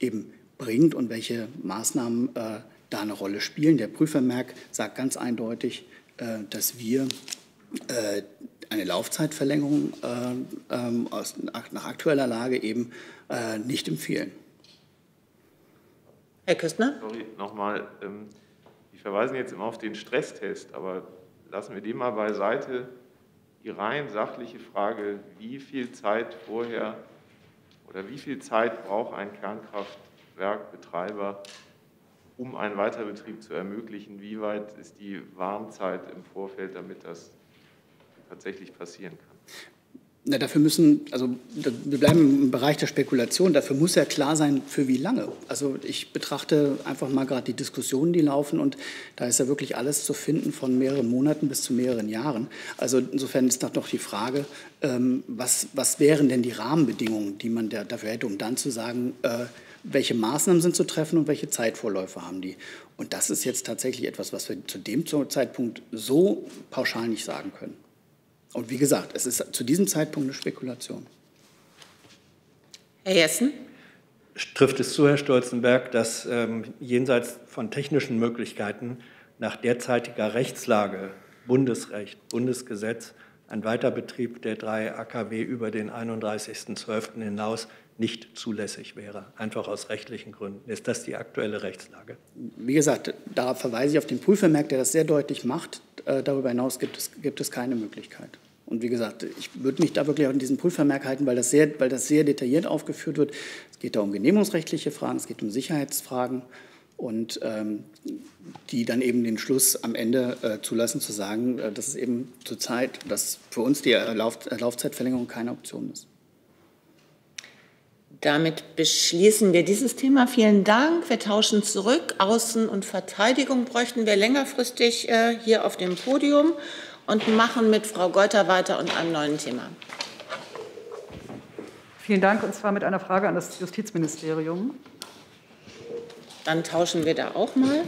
eben bringt und welche Maßnahmen äh, da eine Rolle spielen. Der Prüfermerk sagt ganz eindeutig, äh, dass wir äh, eine Laufzeitverlängerung äh, ähm, nach aktueller Lage eben nicht empfehlen.
Herr Küstner?
Sorry, nochmal. Ähm, Sie verweisen jetzt immer auf den Stresstest, aber lassen wir den mal beiseite. die rein sachliche Frage, wie viel Zeit vorher oder wie viel Zeit braucht ein Kernkraftwerkbetreiber, um einen Weiterbetrieb zu ermöglichen? Wie weit ist die Warnzeit im Vorfeld, damit das tatsächlich passieren kann?
Na, dafür müssen, also wir bleiben im Bereich der Spekulation, dafür muss ja klar sein, für wie lange. Also ich betrachte einfach mal gerade die Diskussionen, die laufen und da ist ja wirklich alles zu finden von mehreren Monaten bis zu mehreren Jahren. Also insofern ist doch die Frage, ähm, was, was wären denn die Rahmenbedingungen, die man dafür hätte, um dann zu sagen, äh, welche Maßnahmen sind zu treffen und welche Zeitvorläufe haben die. Und das ist jetzt tatsächlich etwas, was wir zu dem Zeitpunkt so pauschal nicht sagen können. Und wie gesagt, es ist zu diesem Zeitpunkt eine Spekulation.
Herr Jessen?
Trifft es zu, Herr Stolzenberg, dass ähm, jenseits von technischen Möglichkeiten nach derzeitiger Rechtslage, Bundesrecht, Bundesgesetz, ein Weiterbetrieb der drei AKW über den 31.12. hinaus nicht zulässig wäre, einfach aus rechtlichen Gründen. Ist das die aktuelle Rechtslage?
Wie gesagt, da verweise ich auf den Prüfvermerk, der das sehr deutlich macht. Äh, darüber hinaus gibt es, gibt es keine Möglichkeit. Und wie gesagt, ich würde mich da wirklich in diesen Prüfvermerk halten, weil das, sehr, weil das sehr detailliert aufgeführt wird. Es geht da um genehmigungsrechtliche Fragen, es geht um Sicherheitsfragen und ähm, die dann eben den Schluss am Ende äh, zulassen, zu sagen, äh, dass es eben zurzeit, dass für uns die Lauf, Laufzeitverlängerung keine Option ist.
Damit beschließen wir dieses Thema. Vielen Dank. Wir tauschen zurück. Außen- und Verteidigung bräuchten wir längerfristig äh, hier auf dem Podium und machen mit Frau Geuter weiter und einem neuen Thema.
Vielen Dank, und zwar mit einer Frage an das Justizministerium.
Dann tauschen wir da auch mal.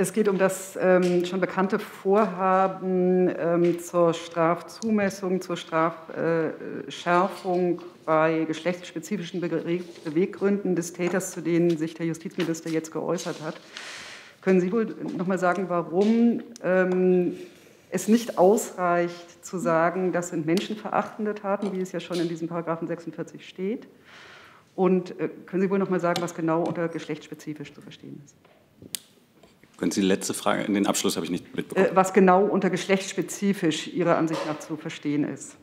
Es geht um das ähm, schon bekannte Vorhaben ähm, zur Strafzumessung, zur Strafschärfung äh, bei geschlechtsspezifischen Beweggründen des Täters, zu denen sich der Justizminister jetzt geäußert hat. Können Sie wohl noch mal sagen, warum ähm, es nicht ausreicht zu sagen, das sind menschenverachtende Taten, wie es ja schon in diesem Paragraphen 46 steht? Und äh, können Sie wohl noch mal sagen, was genau unter geschlechtsspezifisch zu verstehen ist?
Können Sie die letzte Frage, in den Abschluss habe ich nicht mitbekommen.
Äh, was genau unter geschlechtsspezifisch Ihrer Ansicht nach zu verstehen ist?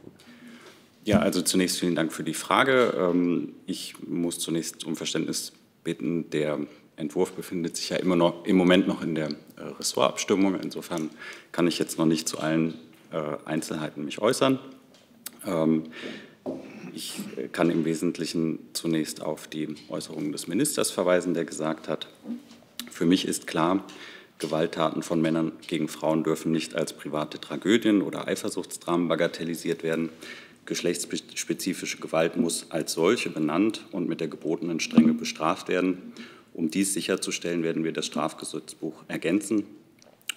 Ja, also zunächst vielen Dank für die Frage. Ähm, ich muss zunächst um Verständnis bitten. Der Entwurf befindet sich ja immer noch im Moment noch in der äh, Ressortabstimmung. Insofern kann ich jetzt noch nicht zu allen äh, Einzelheiten mich äußern. Ähm, ich kann im Wesentlichen zunächst auf die Äußerungen des Ministers verweisen, der gesagt hat, für mich ist klar, Gewalttaten von Männern gegen Frauen dürfen nicht als private Tragödien oder Eifersuchtsdramen bagatellisiert werden. Geschlechtsspezifische Gewalt muss als solche benannt und mit der gebotenen Strenge bestraft werden. Um dies sicherzustellen, werden wir das Strafgesetzbuch ergänzen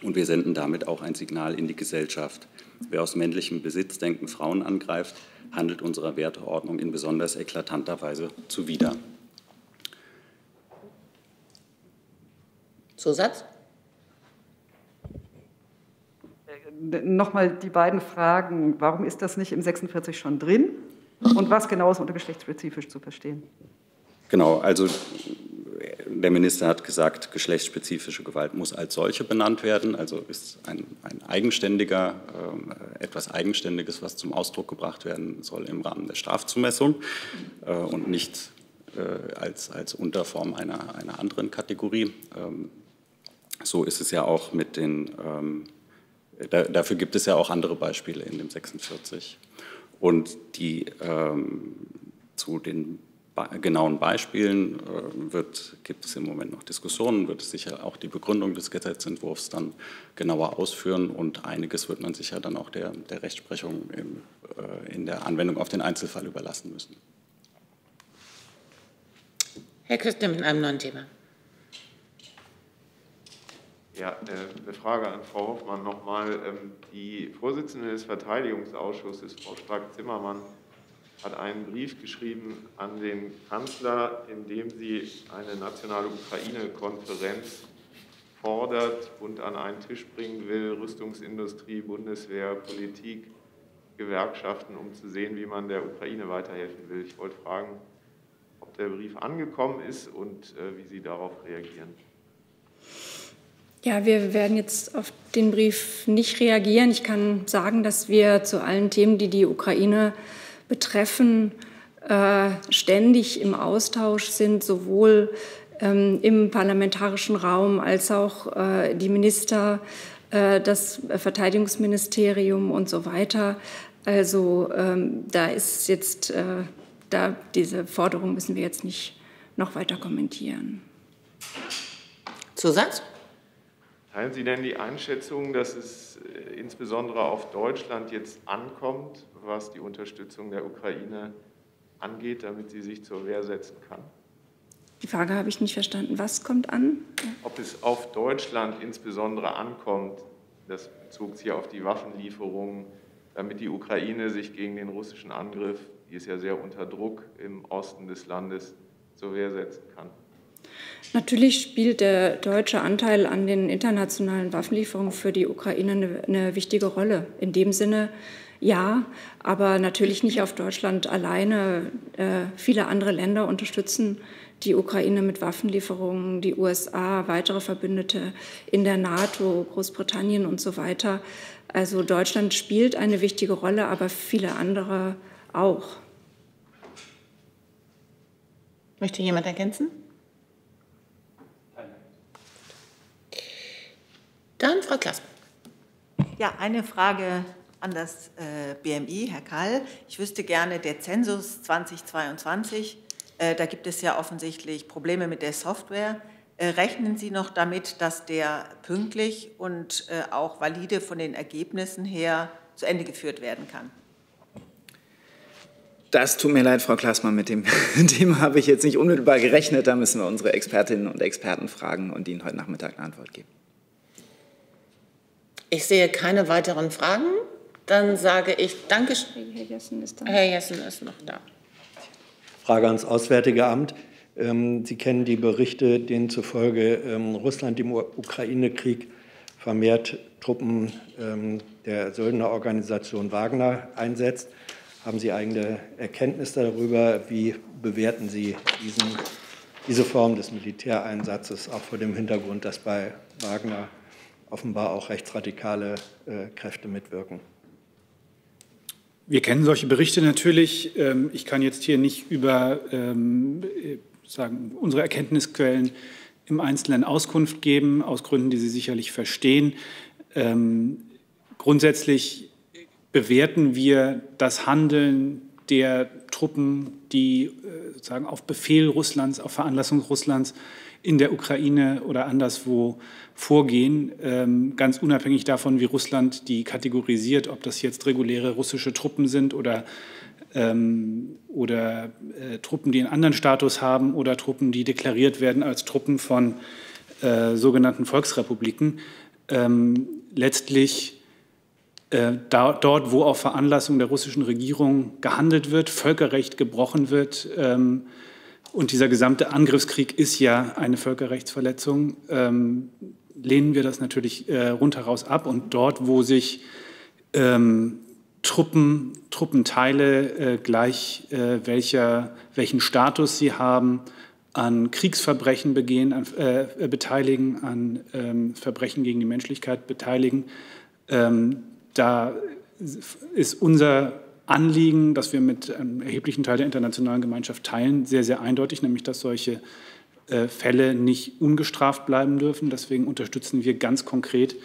und wir senden damit auch ein Signal in die Gesellschaft. Wer aus männlichem Besitzdenken Frauen angreift, handelt unserer Werteordnung in besonders eklatanter Weise zuwider.
Zusatz?
Äh, Nochmal die beiden Fragen. Warum ist das nicht im 46 schon drin? Und was genau ist unter geschlechtsspezifisch zu verstehen?
Genau, also der Minister hat gesagt, geschlechtsspezifische Gewalt muss als solche benannt werden, also ist ein, ein eigenständiger, äh, etwas Eigenständiges, was zum Ausdruck gebracht werden soll im Rahmen der Strafzumessung äh, und nicht äh, als, als Unterform einer, einer anderen Kategorie. Ähm, so ist es ja auch mit den, ähm, da, dafür gibt es ja auch andere Beispiele in dem 46. Und die ähm, zu den genauen Beispielen äh, wird, gibt es im Moment noch Diskussionen, wird es sicher auch die Begründung des Gesetzentwurfs dann genauer ausführen und einiges wird man sicher dann auch der, der Rechtsprechung im, äh, in der Anwendung auf den Einzelfall überlassen müssen.
Herr Küstner mit einem neuen Thema.
Ja, äh, eine Frage an Frau Hoffmann nochmal. Ähm, die Vorsitzende des Verteidigungsausschusses, Frau Strack-Zimmermann, hat einen Brief geschrieben an den Kanzler, in dem sie eine nationale Ukraine-Konferenz fordert und an einen Tisch bringen will, Rüstungsindustrie, Bundeswehr, Politik, Gewerkschaften, um zu sehen, wie man der Ukraine weiterhelfen will. Ich wollte fragen, der Brief angekommen ist und wie Sie darauf reagieren.
Ja, wir werden jetzt auf den Brief nicht reagieren. Ich kann sagen, dass wir zu allen Themen, die die Ukraine betreffen, äh, ständig im Austausch sind, sowohl ähm, im parlamentarischen Raum als auch äh, die Minister, äh, das Verteidigungsministerium und so weiter. Also ähm, da ist jetzt, da diese Forderung müssen wir jetzt nicht noch weiter kommentieren.
Zusatz?
Teilen Sie denn die Einschätzung, dass es äh, insbesondere auf Deutschland jetzt ankommt, was die Unterstützung der Ukraine angeht, damit sie sich zur Wehr setzen kann?
Die Frage habe ich nicht verstanden. Was kommt an?
Ob es auf Deutschland insbesondere ankommt, das bezog sich auf die Waffenlieferungen, damit die Ukraine sich gegen den russischen Angriff, die ist ja sehr unter Druck im Osten des Landes, zur Wehr setzen kann.
Natürlich spielt der deutsche Anteil an den internationalen Waffenlieferungen für die Ukraine eine, eine, wichtige Rolle. In dem Sinne ja, aber natürlich nicht auf Deutschland alleine. Äh, viele andere Länder unterstützen die Ukraine mit Waffenlieferungen, die USA, weitere Verbündete in der NATO, Großbritannien und so weiter. Also Deutschland spielt eine wichtige Rolle, aber viele andere auch.
Möchte jemand ergänzen? Dann Frau Klaas.
Ja, eine Frage an das äh, BMI, Herr Kall. Ich wüsste gerne, der Zensus 2022, äh, da gibt es ja offensichtlich Probleme mit der Software. Äh, rechnen Sie noch damit, dass der pünktlich und äh, auch valide von den Ergebnissen her zu Ende geführt werden kann?
Das tut mir leid, Frau Klaßmann, mit dem Thema habe ich jetzt nicht unmittelbar gerechnet. Da müssen wir unsere Expertinnen und Experten fragen und Ihnen heute Nachmittag eine Antwort geben.
Ich sehe keine weiteren Fragen. Dann sage ich Danke.
Herr Jessen ist da.
Herr Jessen ist noch da.
Frage ans Auswärtige Amt. Ähm, Sie kennen die Berichte, denen zufolge ähm, Russland im Ukraine-Krieg vermehrt Truppen ähm, der Söldnerorganisation Wagner einsetzt. Haben Sie eigene Erkenntnisse darüber? Wie bewerten Sie diesen, diese Form des Militäreinsatzes, auch vor dem Hintergrund, dass bei Wagner offenbar auch rechtsradikale äh, Kräfte mitwirken.
Wir kennen solche Berichte natürlich. Ähm, ich kann jetzt hier nicht über ähm, sagen, unsere Erkenntnisquellen im Einzelnen Auskunft geben, aus Gründen, die Sie sicherlich verstehen. Ähm, grundsätzlich bewerten wir das Handeln der Truppen, die äh, sozusagen auf Befehl Russlands, auf Veranlassung Russlands in der Ukraine oder anderswo vorgehen, ähm, ganz unabhängig davon, wie Russland die kategorisiert, ob das jetzt reguläre russische Truppen sind oder, ähm, oder äh, Truppen, die einen anderen Status haben oder Truppen, die deklariert werden als Truppen von äh, sogenannten Volksrepubliken. Ähm, letztlich äh, da, dort, wo auf Veranlassung der russischen Regierung gehandelt wird, Völkerrecht gebrochen wird, ähm, und dieser gesamte Angriffskrieg ist ja eine Völkerrechtsverletzung, ähm, lehnen wir das natürlich äh, rundheraus ab. Und dort, wo sich ähm, Truppen, Truppenteile äh, gleich äh, welcher, welchen Status sie haben, an Kriegsverbrechen begehen, an, äh, beteiligen, an ähm, Verbrechen gegen die Menschlichkeit beteiligen, ähm, da ist unser Anliegen, das wir mit einem erheblichen Teil der internationalen Gemeinschaft teilen, sehr, sehr eindeutig, nämlich dass solche äh, Fälle nicht ungestraft bleiben dürfen. Deswegen unterstützen wir ganz konkret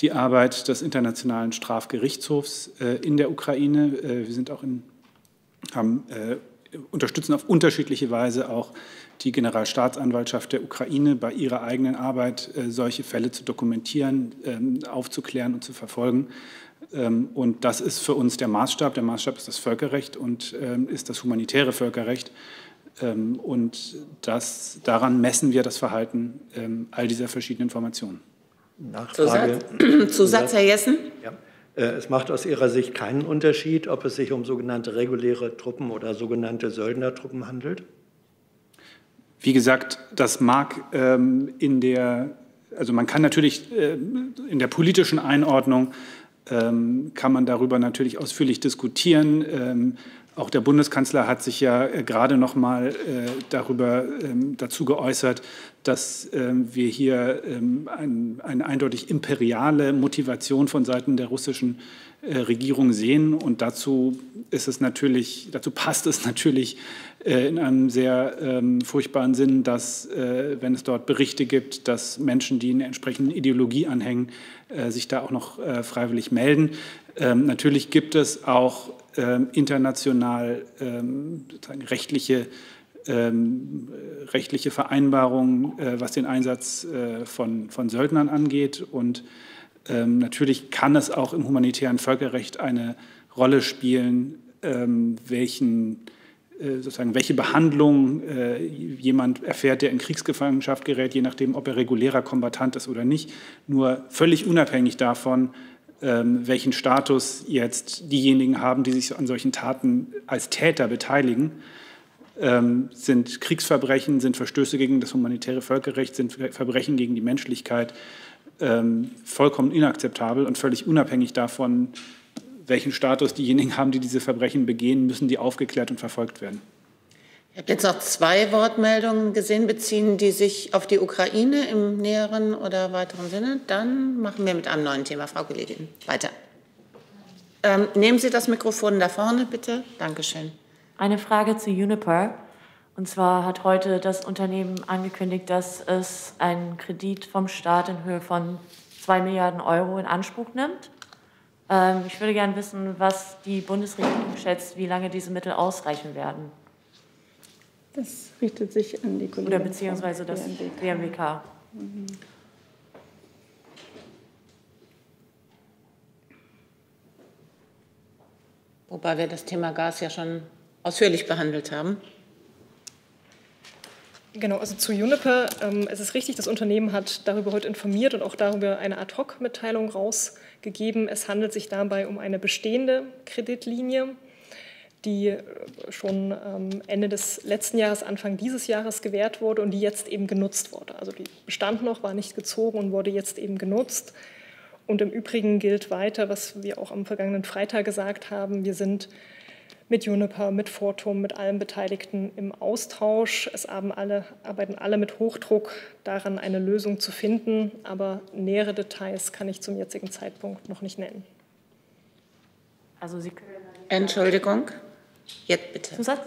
die Arbeit des Internationalen Strafgerichtshofs äh, in der Ukraine. Äh, wir sind auch in, haben, unterstützen auf unterschiedliche Weise auch die Generalstaatsanwaltschaft der Ukraine bei ihrer eigenen Arbeit, solche Fälle zu dokumentieren, ähm, aufzuklären und zu verfolgen. Ähm, und das ist für uns der Maßstab. Der Maßstab ist das Völkerrecht und ähm, ist das humanitäre Völkerrecht. Ähm, und das, daran messen wir das Verhalten all dieser verschiedenen Formationen.
Nachfrage. Zusatz, Zusatz Herr Jessen?
Ja. Äh, es macht aus Ihrer Sicht keinen Unterschied, ob es sich um sogenannte reguläre Truppen oder sogenannte Söldnertruppen handelt?
Wie gesagt, das mag in der, also man kann natürlich äh, in der politischen Einordnung ähm, kann man darüber natürlich ausführlich diskutieren. Ähm, auch der Bundeskanzler hat sich ja äh, gerade noch mal äh, darüber ähm, dazu geäußert, dass ähm, wir hier ähm, eine eindeutig imperiale Motivation von Seiten der russischen äh, Regierung sehen. Und dazu ist es natürlich, dazu passt es natürlich in einem sehr furchtbaren Sinn, dass, wenn es dort Berichte gibt, dass Menschen, die einer entsprechenden Ideologie anhängen, sich da auch noch freiwillig melden. natürlich gibt es auch ähm, international ähm, rechtliche, ähm, rechtliche Vereinbarungen, äh, was den Einsatz äh, von, von Söldnern angeht. Und ähm, natürlich kann es auch im humanitären Völkerrecht eine Rolle spielen, ähm, welchen äh, sozusagen welche Behandlung äh, jemand erfährt, der in Kriegsgefangenschaft gerät, je nachdem, ob er regulärer Kombatant ist oder nicht. Nur völlig unabhängig davon ähm, welchen Status jetzt diejenigen haben, die sich an solchen Taten als Täter beteiligen. Ähm, sind Kriegsverbrechen, sind Verstöße gegen das humanitäre Völkerrecht, sind Verbrechen gegen die Menschlichkeit ähm, vollkommen inakzeptabel und völlig unabhängig davon, welchen Status diejenigen haben, die diese Verbrechen begehen, müssen die aufgeklärt und verfolgt werden.
Ich habe jetzt noch zwei Wortmeldungen gesehen, beziehen die sich auf die Ukraine im näheren oder weiteren Sinne. Dann machen wir mit einem neuen Thema, Frau Kollegin. Weiter. Ähm, nehmen Sie das Mikrofon da vorne, bitte. Dankeschön.
Eine Frage zu Uniper. Und zwar hat heute das Unternehmen angekündigt, dass es einen Kredit vom Staat in Höhe von 2 Milliarden Euro in Anspruch nimmt. Ähm, ich würde gerne wissen, was die Bundesregierung schätzt, wie lange diese Mittel ausreichen werden.
Das richtet sich an die Kollegen.
Oder beziehungsweise das BMWK. Mhm.
Wobei wir das Thema Gas ja schon ausführlich behandelt haben.
Genau, also zu Juniper. Ähm, es ist richtig, das Unternehmen hat darüber heute informiert und auch darüber eine Ad-Hoc-Mitteilung rausgegeben. Es handelt sich dabei um eine bestehende Kreditlinie die schon ähm, Ende des letzten Jahres, Anfang dieses Jahres gewährt wurde und die jetzt eben genutzt wurde. Also die bestand noch, war nicht gezogen und wurde jetzt eben genutzt. Und im Übrigen gilt weiter, was wir auch am vergangenen Freitag gesagt haben, wir sind mit Juniper, mit Fortum, mit allen Beteiligten im Austausch. Es alle, arbeiten alle mit Hochdruck daran, eine Lösung zu finden, aber nähere Details kann ich zum jetzigen Zeitpunkt noch nicht nennen.
Also Sie können Entschuldigung. Jetzt bitte.
Zusatz?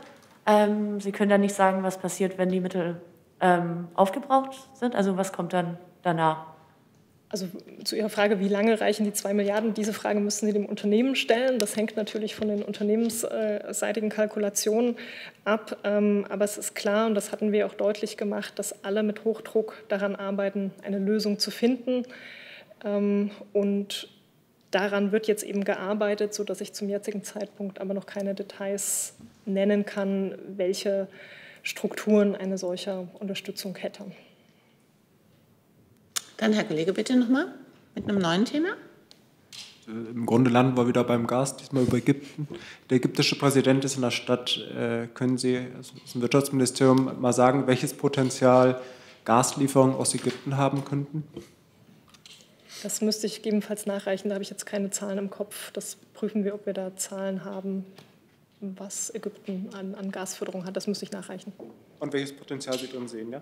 Ähm, Sie können dann nicht sagen, was passiert, wenn die Mittel ähm, aufgebraucht sind? Also was kommt dann danach?
Also zu Ihrer Frage, wie lange reichen die zwei Milliarden? Diese Frage müssen Sie dem Unternehmen stellen. Das hängt natürlich von den unternehmensseitigen Kalkulationen ab. Ähm, aber es ist klar, und das hatten wir auch deutlich gemacht, dass alle mit Hochdruck daran arbeiten, eine Lösung zu finden. Ähm, und daran wird jetzt eben gearbeitet, sodass ich zum jetzigen Zeitpunkt aber noch keine Details nennen kann, welche Strukturen eine solche Unterstützung hätte.
Dann Herr Kollege, bitte nochmal mit einem neuen Thema.
Äh, Im Grunde landen wir wieder beim Gas, diesmal über Ägypten. Der ägyptische Präsident ist in der Stadt. Äh, können Sie aus dem Wirtschaftsministerium mal sagen, welches Potenzial Gaslieferungen aus Ägypten haben könnten?
Das müsste ich gegebenenfalls nachreichen. Da habe ich jetzt keine Zahlen im Kopf. Das prüfen wir, ob wir da Zahlen haben, was Ägypten an, an Gasförderung hat. Das müsste ich nachreichen.
Und welches Potenzial Sie drin sehen, ja?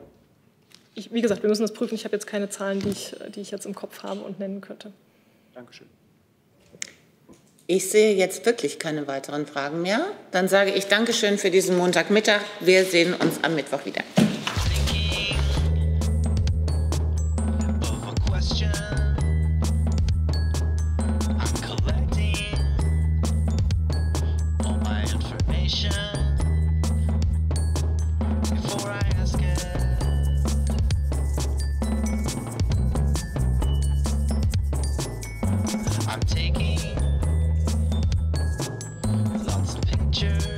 Ich, wie gesagt, wir müssen das prüfen. Ich habe jetzt keine Zahlen, die ich, die ich jetzt im Kopf habe und nennen könnte.
Dankeschön.
Ich sehe jetzt wirklich keine weiteren Fragen mehr. Dann sage ich Dankeschön für diesen Montagmittag. Wir sehen uns am Mittwoch wieder. future.